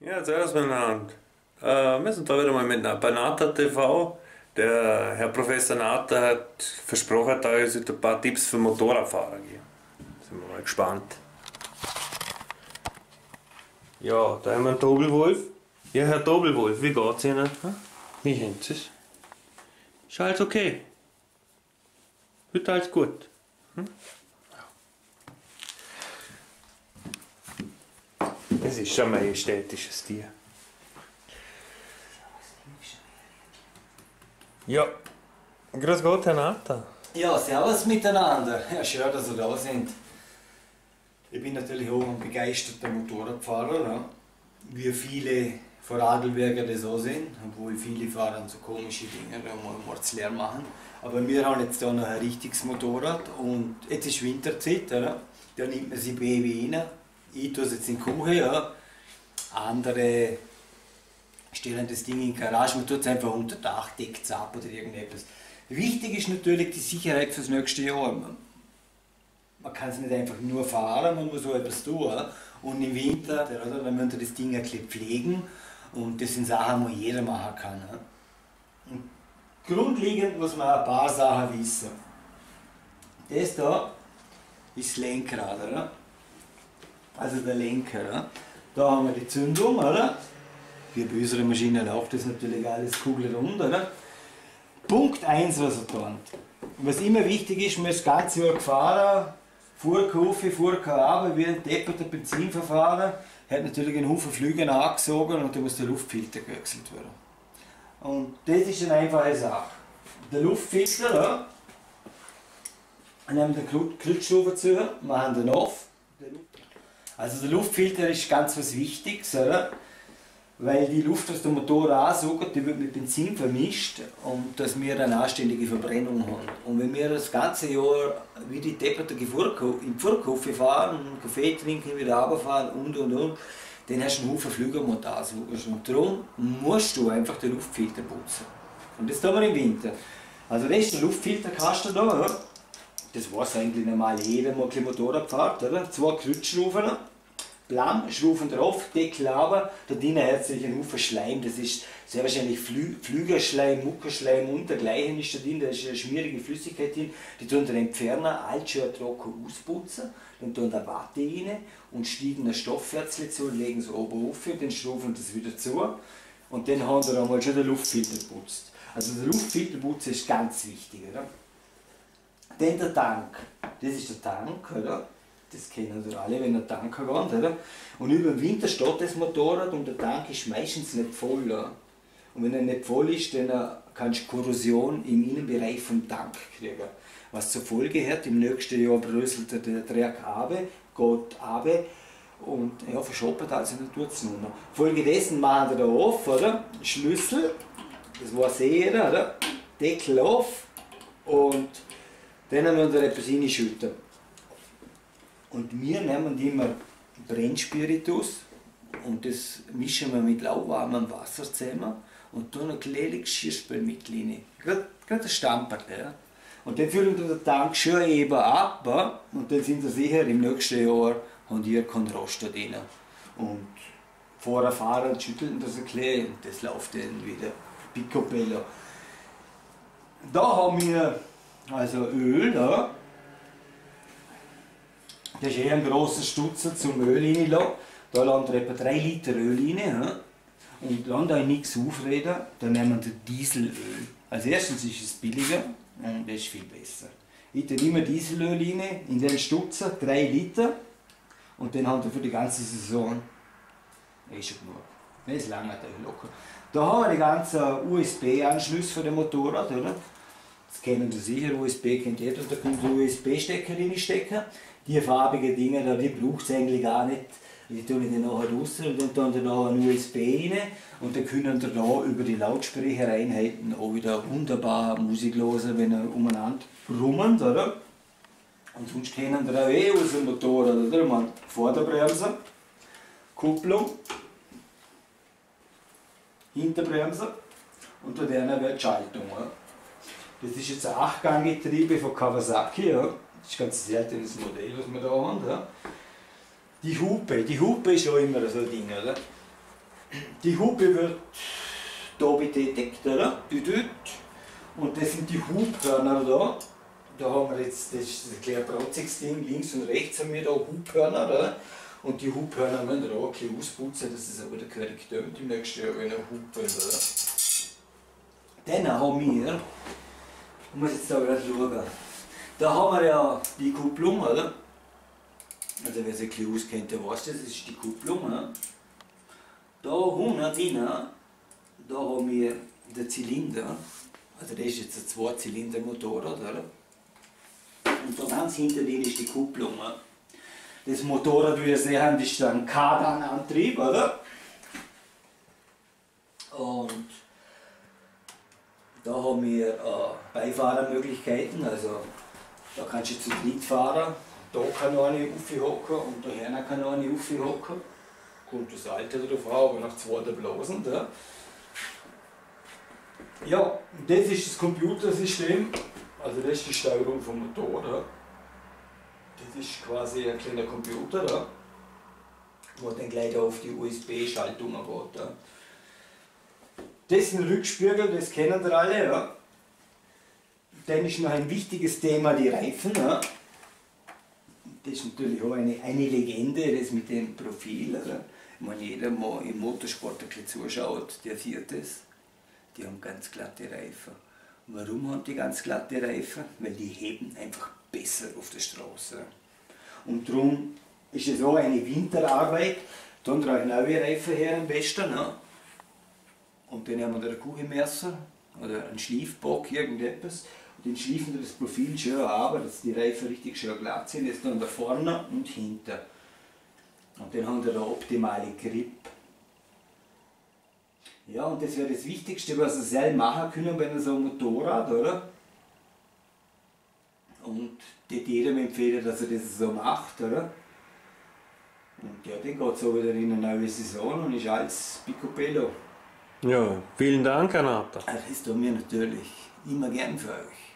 Ja, zuerst miteinander. Äh, wir sind da wieder mal mit bei Nata TV. Der Herr Professor Nata hat versprochen, da uns ein paar Tipps für Motorradfahrer geben. Sind wir mal gespannt. Ja, da haben wir einen Dobelwolf. Ja, Herr Dobelwolf, wie geht's Ihnen? Hm? Wie haben Sie es? Ist alles okay? Wird alles gut? Hm? Es ist schon ein majestätisches Tier. Ja, grüß Gott, Herr Nata. Ja, servus miteinander. Ja, schön, dass ihr da sind. Ich bin natürlich auch ein begeisterter Motorradfahrer, ne? wie viele Vorarlberger das auch sind, obwohl viele fahren so komische Dinge, da muss man es leer machen. Aber wir haben jetzt da noch ein richtiges Motorrad und jetzt ist Winterzeit, oder? da nimmt man sein Baby rein. Ich tue es jetzt in die Küche, ja. andere stellen das Ding in die Garage, man tut es einfach unter Dach, deckt es ab oder irgendetwas. Wichtig ist natürlich die Sicherheit fürs nächste Jahr. Man, man kann es nicht einfach nur fahren, man muss auch etwas tun. Und im Winter, oder, müsst ihr das Ding ein bisschen pflegen und das sind Sachen, die jeder machen kann. Und grundlegend muss man ein paar Sachen wissen. Das da ist das Lenkrad, oder? Also der Lenker. Oder? Da haben wir die Zündung, oder? Wie bei unserer Maschine läuft das natürlich alles kugelrund, oder? Punkt 1, was er tut. Was immer wichtig ist, man ist das ganze Jahr gefahren, fuhr Kaffee, fuhr Karabe, wie ein depperter Benzinverfahren, hat natürlich einen Haufen Flüge angesogen und da muss der Luftfilter gewechselt werden. Und das ist eine einfache Sache. Der Luftfilter, ja, nehmen den Krückstufe zu, machen den auf. Also der Luftfilter ist ganz was Wichtiges, oder? weil die Luft aus dem Motor ansaugt, die wird mit Benzin vermischt und dass wir eine anständige Verbrennung haben. Und wenn wir das ganze Jahr wie die Depperte im Fuhrkoffe fahren, Kaffee trinken, wieder runterfahren und und und, dann hast du einen Haufen Flügelmotorsauger. Und darum musst du einfach den Luftfilter putzen. Und das tun wir im Winter. Also das ist der Luftfilterkasten da, oder? das weiß eigentlich normal jeder, der Motorrad fährt, oder? Zwei Kreuzschrauben Blam, Schrufen drauf, Deckel aber, da drinnen hat sich ein Haufen Schleim, das ist sehr wahrscheinlich Flü Flügerschleim, Muckerschleim und dergleichen ist da drin, da ist eine schmierige Flüssigkeit drin, die tun den Entferner altschön trocken ausputzen, dann tun da Watte rein und stiegen ein Stoffherzle zu, legen es oben auf und dann schrufen das wieder zu und dann haben wir einmal schon den Luftfilter geputzt. Also der Luftfilterputz ist ganz wichtig, oder? Dann der Tank, das ist der Tank, oder? Das kennen Sie alle, wenn ein Tanker geht. Oder? Und über den Winter steht das Motorrad und der Tank ist meistens nicht voll. Oder? Und wenn er nicht voll ist, dann äh, kannst du Korrosion im Innenbereich vom Tank kriegen. Was zur Folge hat, im nächsten Jahr bröselt der Dreck ab, geht ab und ja, verschoppert also nicht tut es. Folgedessen machen wir da auf, oder? Schlüssel, das war jeder, oder? Deckel auf und dann müssen wir etwas reinschütten. Und wir nehmen immer Brennspiritus und das mischen wir mit lauwarmem Wasser zusammen und tun ein kleines Geschirrspül mit rein. Gerade, ein Stamperl. Ja. Und dann füllen wir den Tank schön eben ab und dann sind wir sicher, im nächsten Jahr haben die keinen Rost da drin. Und vorher fahren, schütteln das ein bisschen und das läuft dann wieder picobello. Da haben wir also Öl, da, das ist eher ein grosser Stutzer zum Öl reinlassen. Da landet etwa 3 Liter Öl rein. Und dann da nichts aufreden, dann nehmen wir Dieselöl. Als erstes ist es billiger und das ist viel besser. Ich immer Dieselöl rein, in den Stutzer, 3 Liter. Und dann haben wir für die ganze Saison eh schon genug. Das ist lange locker. Da haben wir die ganzen USB-Anschlüsse für den Motorrad, oder? Das kennen Sie sicher, USB kennt jeder, da können Sie USB-Stecker reinstecken die farbigen Dinge, da, die braucht es eigentlich gar nicht. Die tun ich dann nachher raus und dann tun da ein USB rein und dann können wir da über die Lautsprechereinheiten auch wieder wunderbar Musik hören, wenn er umeinander brummt, oder? Und sonst kennen wir auch eh aus dem Motorrad, oder? Man Vorderbremse, Kupplung, Hinterbremse und da dann wird Schaltung. Oder? Das ist jetzt ein Achtganggetriebe von Kawasaki. Ja. Das ist ein ganz seltenes Modell, was wir da haben. Ja. Die Hupe, die Hupe ist auch immer so ein Ding, oder? die Hupe wird da betätigt, oder? Und das sind die Hubhörner da. Da haben wir jetzt das, ist ein kleines protziges Ding, links und rechts haben wir da Hubhörner, oder? Und die Hubhörner müssen wir da ein ausputzen, dass es auch wieder gehörig tönt im nächsten Jahr, wenn er hupen, oder? Dann haben wir, ich muss jetzt da gerade schauen, da haben wir ja die Kupplung, oder? Also wer sich ein bisschen auskennt, der weiß das, das ist die Kupplung. Oder? Da unten drinnen, da haben wir den Zylinder, also das ist jetzt ein Zwei-Zylinder-Motorrad, oder? Und da ganz hinter denen ist die Kupplung. Oder? Das Motorrad, wie ihr seht, ist ein Kardanantrieb, oder? Und da haben wir äh, Beifahrermöglichkeiten, also da kannst du zu dritt fahren, da kann eine aufhocken und da hinten kann eine aufhocken. Kommt das Alter drauf an, aber nach zwei der Blasen. Da. Ja, das ist das Computersystem, also das ist die Steuerung vom Motor. Da. Das ist quasi ein kleiner Computer, da, wo dann gleich auf die USB-Schaltung geht. Da. Das sind Rückspiegel, das kennen ihr alle. Ja. Dann ist noch ein wichtiges Thema die Reifen. Ja. Das ist natürlich auch eine, eine Legende, das mit dem Profil. Oder? Ich jeder, der im Motorsport ein zuschaut, der sieht das. Die haben ganz glatte Reifen. Und warum haben die ganz glatte Reifen? Weil die heben einfach besser auf der Straße. Und darum ist es auch eine Winterarbeit. Dann trage ich neue Reifen her am besten. Ne? Und dann haben wir da ein Kuchenmesser oder einen Schliefbock, irgendetwas. Und den schliffen wir das Profil schön ab, dass die Reifen richtig schön glatt sind. Jetzt dann da vorne und hinten. Und dann haben wir da optimale Grip. Ja, und das wäre das Wichtigste, was Sie selber machen können bei so einem Motorrad, oder? Und die jedem empfehlen, dass er das so macht, oder? Und ja, dann geht es auch wieder in eine neue Saison und ist alles picobello. Ja, vielen Dank, Anata. Das tun wir natürlich immer gern für euch.